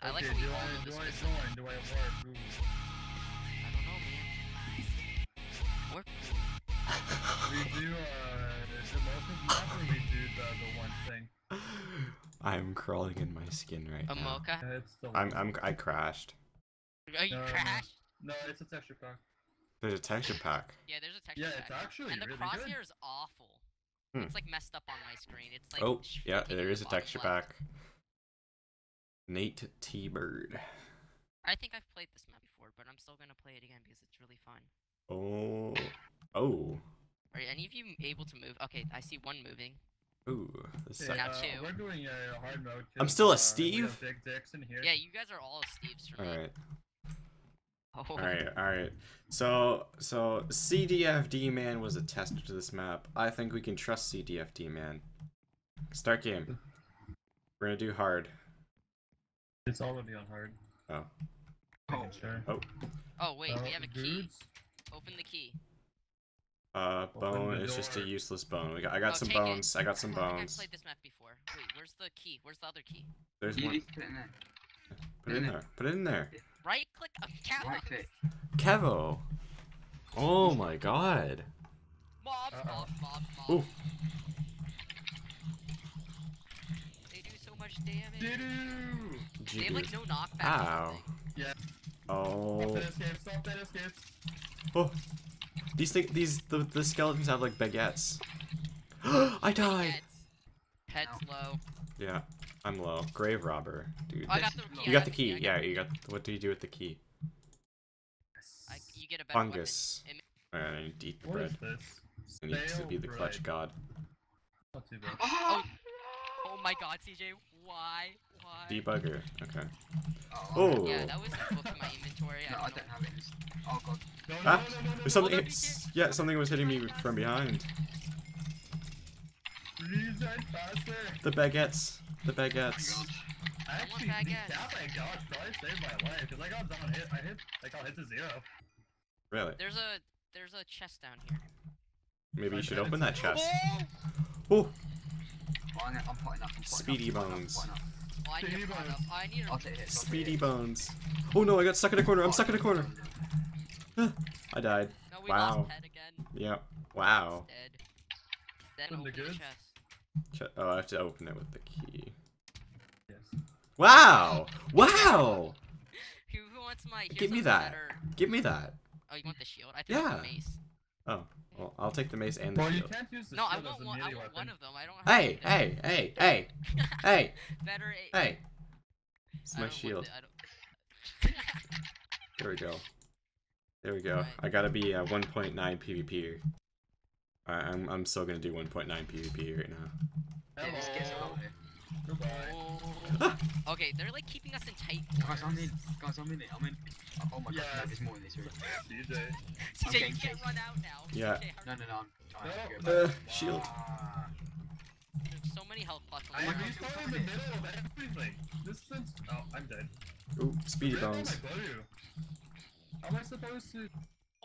I like Okay, how we do all I, know do this I specific- join? Do I work? Ooh. I don't know, man. Work. We do, uh, is it Mocha's map or we do the, the one thing? I'm crawling in my skin right A now. mocha? Yeah, it's the I'm one. I'm I crashed. Oh, you No, no. crashed? No, it's a texture pack. There's a texture pack. Yeah, there's a texture Yeah, pack. it's actually And the really crosshair good. is awful. Hmm. It's like messed up on my screen. It's like oh, yeah, shrinking there in is the a texture left. pack. Nate T Bird. I think I've played this map before, but I'm still gonna play it again because it's really fun. Oh. Oh. Are any of you able to move? Okay, I see one moving. Ooh. This Okay, sucks. Now uh, two. We're doing a hard mode. I'm still a uh, Steve? have Big dicks in here. Yeah, you guys are all Steves for me. Alright. Oh. Alright, alright. So so CDFD man was a tester to this map. I think we can trust CDFD man. Start game. We're gonna do hard. It's already on hard. Oh. Making sure. Oh wait, Uh, we have a key. dudes? Open the key. Uh bone the is just a useless bone. We got, I got Oh, some take it. bones. I got some I think I've bones. played this map before. Wait, where's the key? Where's the other key? There's You one. put it in there. Put it in there. Put it in there. Right click on cap. Right click. Kevo. Oh my god. Mobs, Uh-oh. mobs, mobs, mobs. Ooh. They do so much damage. Doo-doo! They have like no knockback. or Ow. something. Oh. Stop Oh. that escape, stop that escape. Oh. These thing, these the, the skeletons have like baguettes. I died. Pets. Pets low. Yeah, I'm low. Grave robber, dude. Oh, I got the You key. you got the key, key. I got Yeah, you got. What do you do with the key? I, you get a better Fungus. weapon. Alright, I need to eat the What is bread. this? I need to be the clutch bread. god. Not too bad. Oh! Oh my god, CJ, why? Why? Debugger. Okay. Oh! Oh. Yeah, that was booked in my inventory. No, I I don't don't have it. Oh god. No, no, Ah, no, no, no, no, something. Hold on, it's- Yeah, something was hitting me from behind. Regen faster! The baguettes. The Oh my baguettes. god. Actually, bad the guess. cap I probably saved my life because I got down hit. I hit. I got hit to zero. Really? There's a there's a chest down here. Maybe you should open that chest. Oh! Oh, I'm, I'm potting up. I'm potting Speedy up, I'm up, bones. Up. Oh, I need Speedy bones. I need a. I'll take hits. Speedy bones. Oh no, I got stuck in a corner. I'm stuck in a corner. I died. No, we Wow. lost pet again. Yep. Wow. Dead. Then Open the open the goods? chest. Ch- Oh, I have to open it with the key. Yes. Wow! Wow! Who, who wants my? Give me that. better- Give me that. Oh, you want the shield? I think I want the Yeah. mace. Oh, well, I'll take the mace and the Well, you shield. can't use the No, I shield want as a one. I want weapon. one of them. I don't have. Hey, hey, hey, hey, hey, better. a- hey! It's my shield. the- There we go. There we go. Right. I gotta be uh, a 1.9 PvP. Alright, I'm, I'm still gonna do 1.9 PvP right now. Yeah, this gets Hello. Out here. Goodbye. Oh. okay, they're like keeping us in tight Guys, I'm in. Guys, I'm in it. I'm in. Oh my god, no, Yes. there's more in this room. DJ. CJ, you getting can't chased. run out now. Yeah. CJ, No, no, no. I'm trying to No. go Uh, back. shield. Ah. There's so many health pots. I'm ground. in the middle of everything. This is. Oh, I'm dead. Ooh, speedy Where am I bones. blue? How am I supposed to?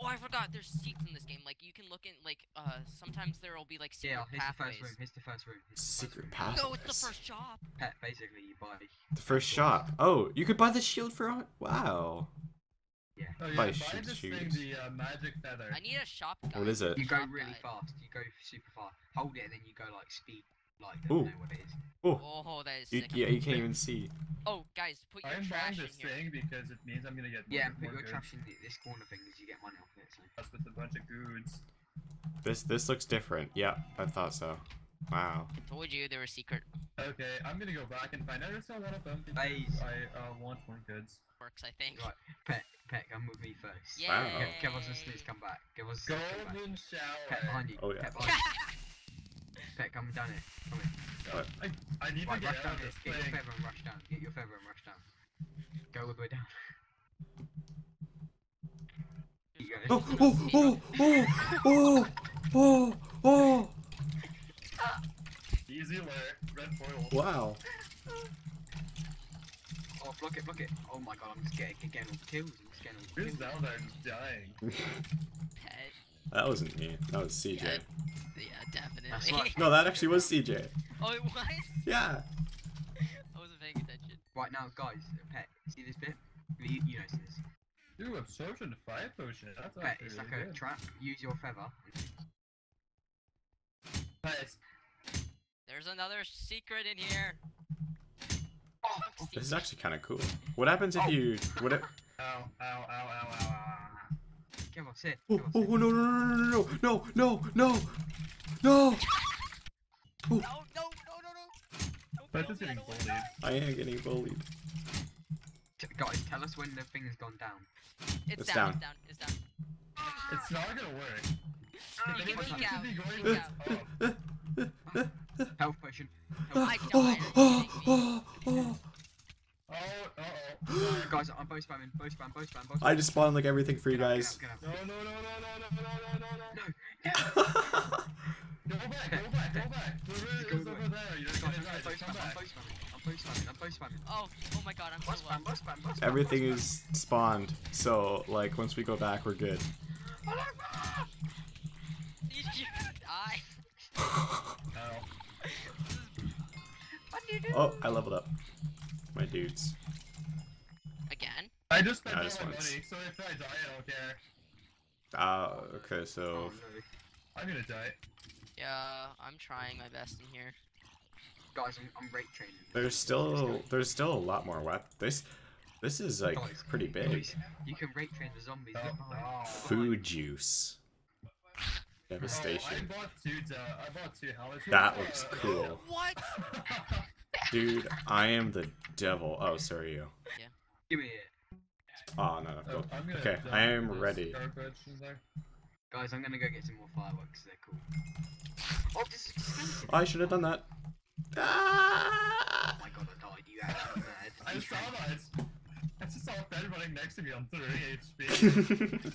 Oh, I forgot. There's seats in this game. Like you can look in. Like uh, sometimes there will be like secret Yeah, here's the first room. Here's the first room. Here's the Secret room. pathways. No, it's the first shop. Pet, basically, you buy. The first shop. Oh, you could buy the shield for. Wow. Yeah. Oh yeah, Buy buy shoot this thing, the uh, magic feather. I need a shop guide. What is it? You go Shop really guide. fast. You go super fast. Hold it and then you go like speed. Like, I Ooh. don't know what it is. Oh, Oh, that is you, yeah, you can't even see. Oh, guys, put your I'm buying trash in this here. thing because it means I'm gonna get Yeah, more, and put more your goods. trash in this corner thing because you get money off it. So. That's with a bunch of goods. This this looks different. Yeah, I thought so. Wow. I Told you they were secret Okay, I'm gonna go back and find every single one of them. because Phase. I uh, want more goods. works, I think. Right, Pet, Pet, come with me first. Yeah. Wow. Give, give us a sneeze, come back. Give us a sneeze, come back. Golden shower. Pet behind you. Oh, yeah. Pet behind you. Pet, come down here. Come here. What? I, I need Right, to rush get down of this Get your feather and rush down. Get your feather and rush down. Go all the way down. You. Oh, oh, oh, oh, oh, oh, oh, oh. Easy layer, red foil. Wow. Oh, block it, block it. Oh my god, I'm just getting, getting all the kills. I'm just getting all the Who's down there just dying? That wasn't me. That was CJ. Yeah, yeah definitely. What- No, that actually was CJ. oh, it was? Yeah. I wasn't paying attention. Right now, guys, pet, see this bit? You, you know this. Ooh, absorption to fire potion. That's Pet, actually it's really like a good. trap. Use your feather. Nice. There's another secret in here. Oh, oh, This is actually kind of cool. What happens if Oh. you? What? If, Ow, ow, ow, ow, ow, ow. Come on, sit. oh, oh sit. Oh, no no no no no no no no! No, no, oh. no, no, no. Don't But kill just me, I getting bullied. I am getting bullied. T- Guys, tell us when the thing's gone down. It's, It's down, down. It's down. It's down. It's not gonna work. You It can should peek out. be going Peek with out. top. Health potion. I Oh died. Oh Are you kidding me? oh oh! Oh, uh-oh. Guys, I'm both spamming, both spam, both spam, both spam. I just spawned like everything for you guys. No, no, no, no, no, no, no, no, no, no. No, Go back, go back, go back. The root is over there. You're Guys, gonna die. Just come back. I'm both spamming, I'm both spamming. Oh, oh my god, I'm so spam, both spam, both spam. Everything is spawned, so like once we go back, we're good. Did you die? Oh. What do? Oh, I leveled up. My dudes. Again? I just spent Yeah, all my money, so if I die, I don't care. Ah, okay, Oh, so no. I'm gonna die. Yeah, I'm trying my best in here. Guys, I'm, I'm rate training. there's still there's still a lot more weapons. This this is like Guys, pretty big. Guys, you can rate train the zombies. Oh, Look behind. no. Food juice. Oh, I Devastation. bought two. Uh, I bought two helmets. That looks uh, cool. What? Dude, I am the devil. Oh, sorry you. Yeah. Give me it. Oh no, no. Oh, gonna Okay, I am ready. garbage in there. Guys, I'm gonna go get some more fireworks. They're cool. Oh, this is expensive. I should have done that. Ah! Oh my god, I died. You actually mad? I saw tried- that. I just saw Ben running next to me on 30 HP.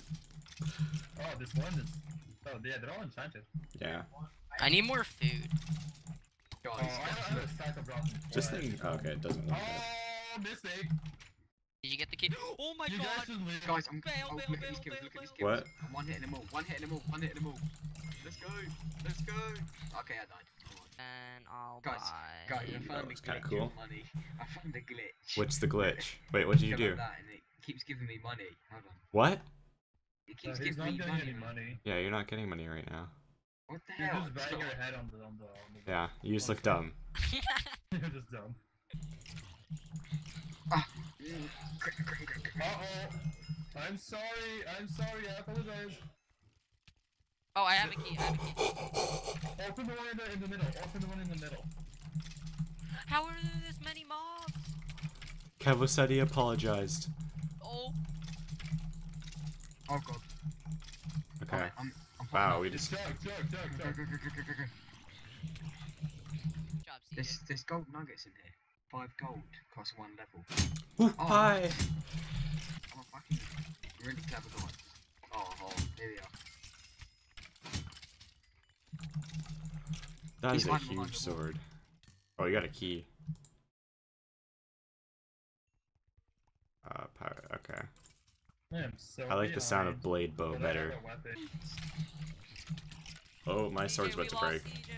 oh, this one is. Oh, yeah, they're all enchanted. yeah. I need more food. Oh, I I have a stack of rotten Just flesh. think. Okay, it doesn't look good. Oh, mistake. Did you get the key? Oh my you god! guys should leave. guys, I'm. Fail, oh, fail, look at fail, these kills. fail, Look at these fail. kills. What? I'm one hitting them all. One hitting them all. One hitting them all. Let's go. Let's go. Okay, I died. And I'll Guys, buy. Guys, I found a was kinda glitch cool. money. I found a glitch. What's the glitch? Wait, what did you Go like do? That and it keeps giving me money. Hold on. What? It keeps he's giving not me getting money. any money. Yeah, you're not getting money right now. What the You're hell? just banging your head on the on the. On the Yeah, you just look dumb. You're just dumb. Mm, crick, crick, crick, crick. Uh oh. I'm sorry. I'm sorry. I apologize. oh, I have a key. I have a key. Open the one in the in the middle. Open the one in the middle. How are there this many mobs? Kevo said he apologized. Oh, Oh god. Okay. Alright, I'm, I'm Wow, we up. just. Job, There's, there's gold nuggets in here. Five gold across one level. Ooh, Oh, hi. I'm a fucking really clever guy. Oh, oh here we are. That He's is a huge sword. Oh, you got a key. Uh, power. Okay. I am so I like the sound of blade bow But better. A weapon. Oh, my sword's about to break. CJ.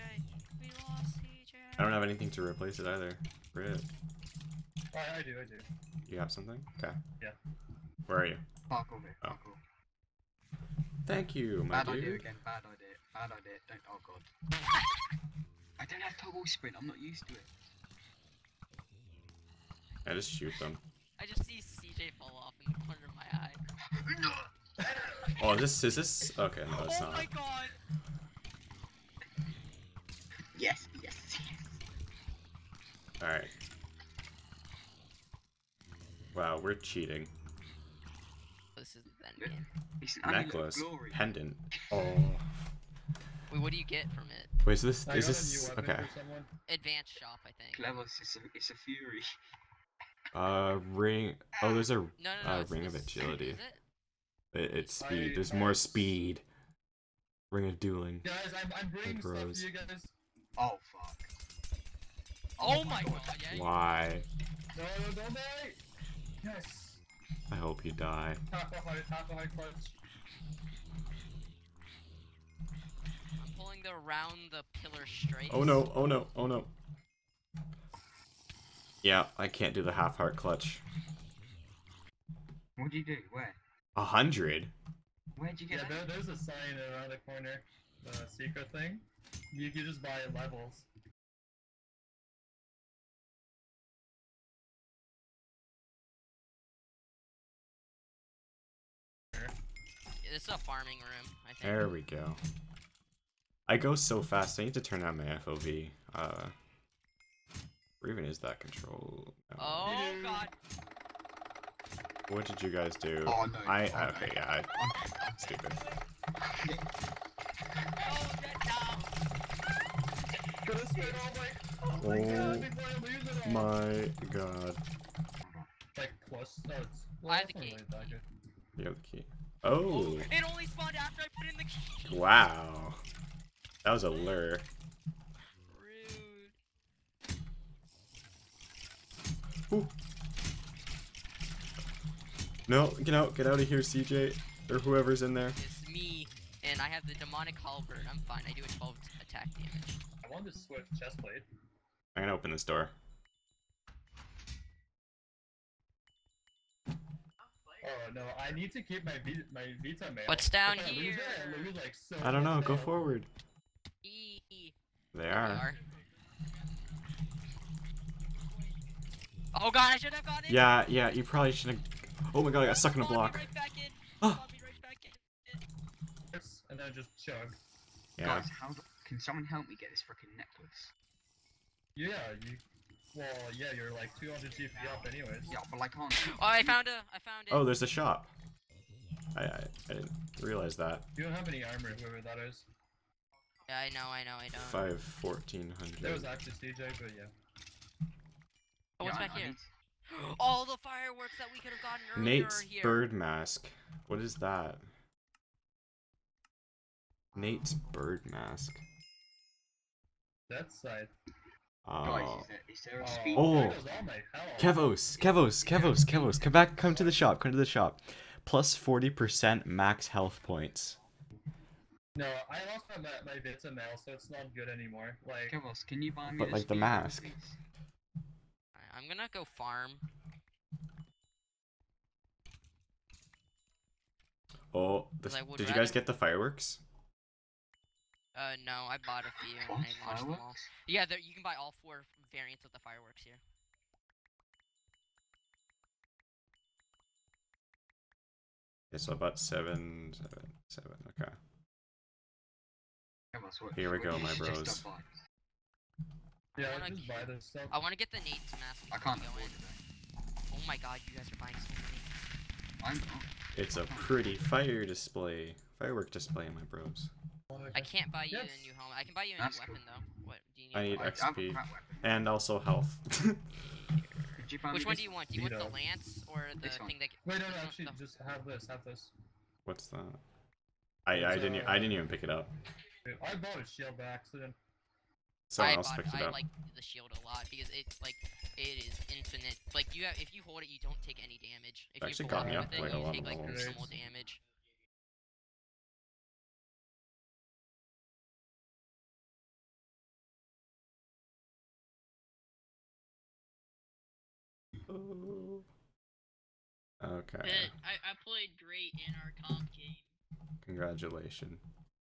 We lost CJ. I don't have anything to replace it either. Rip. Oh, I do, I do. You have something? Okay. Yeah. Where are you? Parkour here, Oh. parkour. Thank you, my Bad idea again, bad idea, bad idea. Don't, oh god. I don't have toggle sprint, I'm not used to it. I just shoot them. I just see CJ fall off in the corner of my eye. Oh, is this is this? Okay, no, it's oh not. my god! Yes, yes, yes. All right. Wow, we're cheating. This is the end game. It's an Necklace, glory. pendant. Oh. Wait, what do you get from it? Wait, is this I is this okay? Advanced shop, I think. Clever, it's a, it's a fury. Uh, ring. Oh, there's a No, no, no. Uh, Ring of Agility. Is it? it, it's speed. I- There's I more speed. Ring of dueling. Guys, I'm, I'm bringing stuff bros. you guys. Oh fuck. Oh my god, yeah. Why? No, no, don't die! Yes! I hope you die. Half a heart, half a. I'm pulling the around the pillar straight. Oh no! Oh no! Oh no! Yeah, I can't do the half heart clutch. What'd you do? Where? A hundred? Where'd you get Yeah, that? there, there's a sign around the corner. The secret thing. You can just buy levels. This is a farming room, I think. There we go. I go so fast, I need to turn down my FOV. Uh, where even is that control? No. Oh god. What did you guys do? Oh, no. I, Oh, no. okay, yeah, I, am stupid. Oh, that, no. Could have spent all my. Oh my Oh god, before I lose it all. My god. Like plus. Oh, it's. I have the key. really that good. You have the key. Oh, It only spawned after I put in the key. wow. That was a lure. Rude. Ooh. No, get out, get out of here, CJ. Or whoever's in there. It's me, and I have the demonic halberd. I'm fine. I do a 12 attack damage. I want to switch chest plate. I'm gonna open this door. Oh no, I need to keep my Vita, my Vita mail. What's down If I lose it, I here? lose, like, so I don't know, go mail. forward. E. They We are. are. Oh god, I should have gone in. Yeah, yeah, you probably shouldn't Oh my god, I got stuck in a block. Right in. Ah. Spawned me right back in. And then just chug. Yeah. Guys, how do, can someone help me get this freaking necklace? Yeah, you. Well, yeah, you're like 200 GP up, anyways. Yeah, but I can't. Oh, I found a. I found it. Oh, there's a shop. I, I, I didn't realize that. You don't have any armor, whoever that is. Yeah, I know, I know, I don't. Five fourteen That was hundred. actually CJ, but yeah. Oh, what's Yeah, back I here? All the fireworks that we could have gotten earlier Nate's are here. bird mask. What is that? Nate's bird mask. That side. Guys, Oh. is oh. there, is there a Oh. Oh. there goes all my health. Kevos, Kevos, Kevos, Kevos. Come back, come to the shop, come to the shop. Plus 40% max health points. No, I lost my, my Vita mail, so it's not good anymore. Like, Kevos, can you buy me But, like, the mask. please? I'm gonna go farm. Oh, the, did you guys get the fireworks? Uh, no, I bought a few and I launched them all. Yeah, there, you can buy all four variants of the fireworks here. Okay, so about seven, seven, seven. Okay. Kevos, what, Here we go, my bros. buy? yeah, wanna just buy this stuff. I want to get the Nate's mask. I can't go afford in. Oh my god, you guys are buying so many. I'm not. It's a pretty fire display, firework display, my bros. I can't buy you Yes. a new helmet. I can buy you a That's new cool. weapon though. What do you need? I a need I, weapon? I have a XP. And also health. Could you buy Which one do you want? Do you want the lance or the thing that? Wait, no, no, actually, the- just have this, have this. What's that? I, I didn't e- I uh, didn't even pick it up. Dude, I bought a shield by accident. Someone I else bought picked it. it I like the shield a lot because it's like it is infinite. Like you have, if you hold it, you don't take any damage. If Actually you got block me with up it, quite a you lot take of like levels. normal damage. Okay. But I, I played great in our comp game. Congratulations.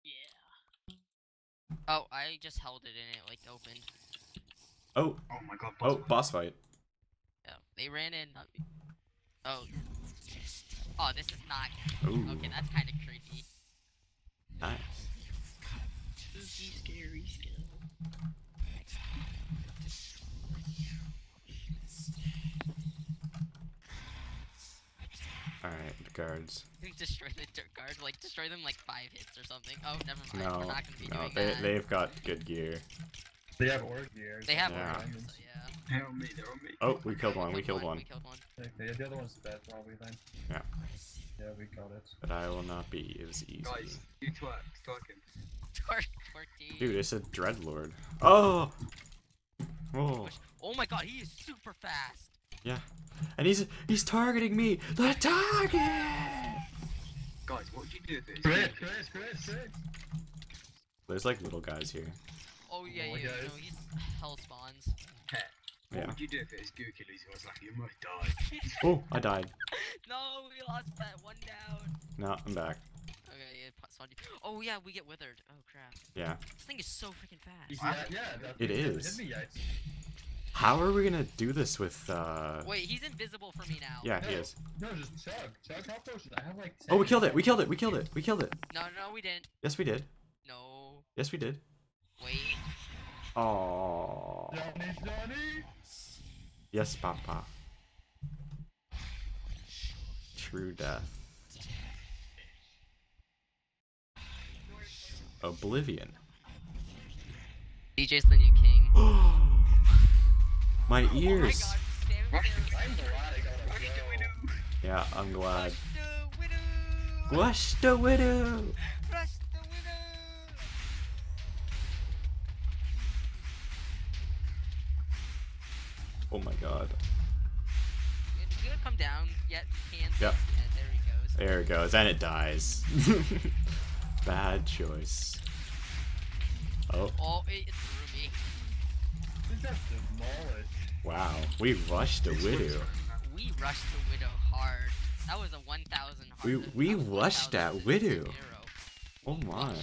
Yeah. Oh, I just held it and it like opened. Oh, Oh my god. oh, boss. boss fight. Yeah, they ran in. Oh. Oh, this is not. Ooh, Okay, that's kind of creepy. nice. Spooky, scary skill. Alright, the guards. destroy the dirt guard, like destroy them like five hits or something. Oh, never mind. No, We're not gonna be no, doing they, that. they've got good gear. They have org gear. They have Yeah. organs, so yeah. They're on me, they're on me. Oh, we killed one, we killed one. We killed one. Okay, the other one's dead, probably then. Yeah. Yeah, we got it. But I will not be as easy. Guys, you twerk, twerking. Twerk, twerk, dude. Dude, it's a Dreadlord. Oh! Oh, Oh my god, he is super fast. Yeah. And he's he's targeting me! The target! Guys, what would you do if it was Crit, me? crit, crit, crit! There's like little guys here. Oh yeah, Oh, yeah. guys. No, he's hell spawns. Heh. What Yeah. would you do if it was Goo Killers? I was like, you might die. Oh, I died. No, we lost that one down. No, I'm back. Okay, yeah, spawned you. Oh yeah, we get withered. Oh crap. Yeah. This thing is so freaking fast. Yeah, yeah, that's It what is. Hit me, yikes. How are we gonna do this with uh? Wait, he's invisible for me now. Yeah, he is. No, just chug. Chug health potion. I have like. Oh, we killed it. We killed it. We killed it. We killed it. No, no, we didn't. Yes, we did. No. Yes, we did. Wait. Oh. Johnny, Johnny. Yes, Papa. True death. Oblivion. DJ's the new king. My Oh ears. god, damn it, I'm Sarah. glad I got a Rush the kill. widow. Yeah, I'm glad. Rush the widow. Wash the widow. Rush the widow. Oh my god. It's gonna come down. Yet can. Yep. Yeah, there he goes. There it goes, and it dies. Bad choice. Oh, Oh, it, it threw me. This got demolished. wow. We rushed the widow. We rushed the widow hard. That was a 1,000 hard. We- we was rushed that widow. Oh my.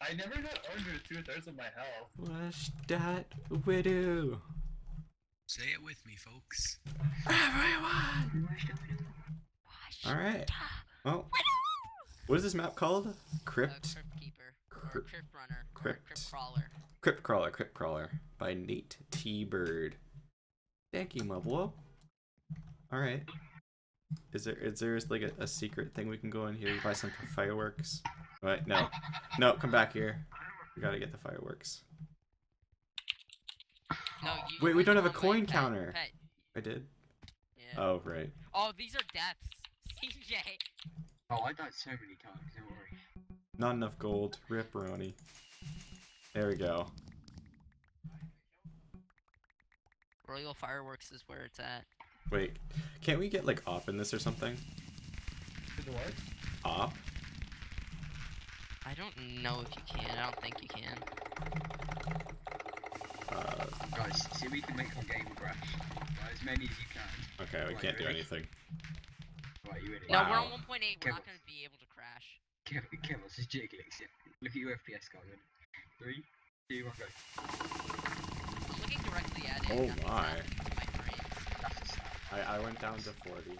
I never got under two thirds of my health. Rush that widow. Say it with me, folks. Everyone. Rush the widow. Alright. Well, what is this map called? Uh, Crypt? Crypt Keeper. Crypt- Crypt Runner. Crypt. Crypt Crawler. Crypt Crawler, Crypt Crawler by Nate T. Bird. Thank you, Mublo. Alright. Is there is there like a, a secret thing we can go in here buy some fireworks? Wait, no. No, come back here. We gotta get the fireworks. No, you. Wait, we don't have a coin pet, counter. Pet. I did? Yeah. Oh, right. Oh, these are deaths. CJ. Oh, I died so many times, don't worry. Not enough gold. Rip Roni. There we go. Royal Fireworks is where it's at. Wait, can't we get like op in this or something? Did it work? Op? I don't know if you can. I don't think you can. Uh, Guys, see we can make our game crash. Buy as many as you can. okay, we Wait, can't do really? anything. Right, you ready? No, we're on 1.8. We're Kevin. not gonna be able to crash. Kevin, Kev, this is Jigglyx, yeah. Look at your FPS card, ready? Three, two, one, go. I'm looking directly at it. Oh my. my frames. That's a sound. I, I went down to 40.